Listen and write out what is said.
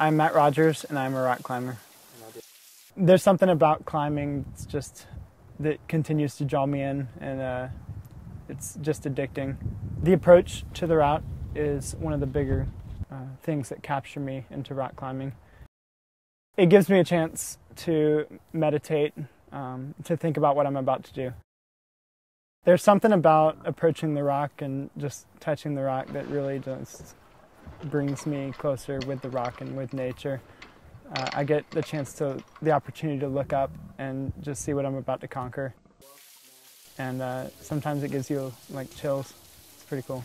I'm Matt Rogers, and I'm a rock climber. There's something about climbing it's just that continues to draw me in, and uh, it's just addicting. The approach to the route is one of the bigger uh, things that capture me into rock climbing. It gives me a chance to meditate, um, to think about what I'm about to do. There's something about approaching the rock and just touching the rock that really just brings me closer with the rock and with nature. Uh, I get the chance to, the opportunity to look up and just see what I'm about to conquer. And uh, sometimes it gives you like chills. It's pretty cool.